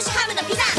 是他们的皮蛋。